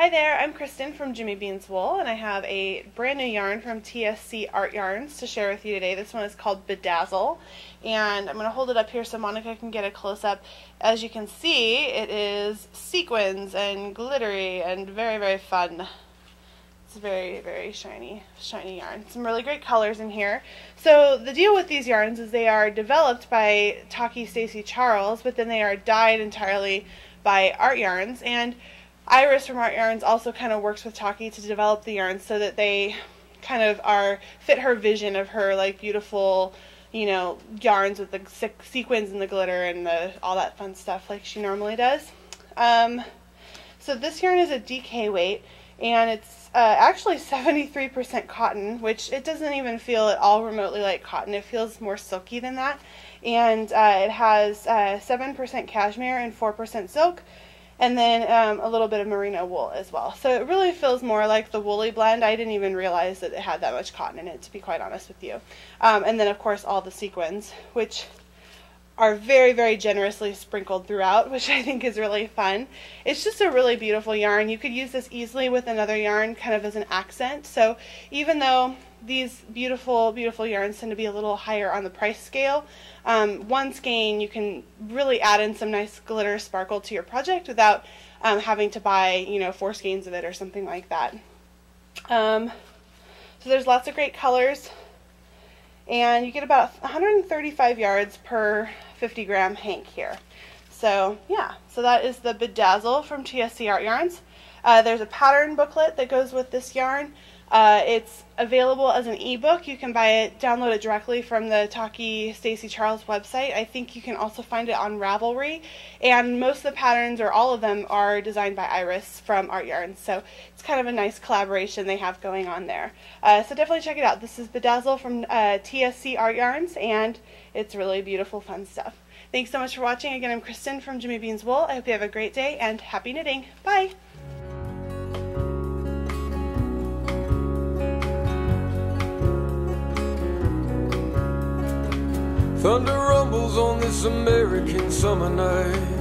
Hi there, I'm Kristen from Jimmy Beans Wool, and I have a brand new yarn from TSC Art Yarns to share with you today. This one is called Bedazzle, and I'm going to hold it up here so Monica can get a close up. As you can see, it is sequins and glittery and very, very fun. It's very, very shiny, shiny yarn. Some really great colors in here. So the deal with these yarns is they are developed by Tahki Stacy Charles, but then they are dyed entirely by Art Yarns, and Iris from Art Yarns also kind of works with Tahki to develop the yarns so that they kind of are fit her vision of her like beautiful, you know, yarns with the sequins and the glitter and the all that fun stuff like she normally does. Um, so this yarn is a DK weight and it's uh, actually 73% cotton, which it doesn't even feel at all remotely like cotton. It feels more silky than that. And uh, it has uh, 7% cashmere and 4% silk and then um, a little bit of merino wool as well. So it really feels more like the woolly blend. I didn't even realize that it had that much cotton in it, to be quite honest with you. Um, and then, of course, all the sequins, which are very, very generously sprinkled throughout, which I think is really fun. It's just a really beautiful yarn. You could use this easily with another yarn kind of as an accent. So even though these beautiful, beautiful yarns tend to be a little higher on the price scale. Um, one skein, you can really add in some nice glitter sparkle to your project without um, having to buy, you know, four skeins of it or something like that. Um, so there's lots of great colors, and you get about 135 yards per 50 gram hank here. So yeah, so that is the Bedazzle from TSC Art Yarns. Uh, there's a pattern booklet that goes with this yarn. Uh, it's available as an ebook. You can buy it, download it directly from the Tahki Stacy Charles website. I think you can also find it on Ravelry. And most of the patterns, or all of them, are designed by Iris from Art Yarns. So it's kind of a nice collaboration they have going on there. Uh, so definitely check it out. This is Bedazzle from uh, TSC Art Yarns, and it's really beautiful, fun stuff. Thanks so much for watching. Again, I'm Kristen from Jimmy Beans Wool. I hope you have a great day and happy knitting. Bye! Thunder rumbles on this American summer night.